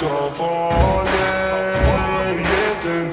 to fordel jeden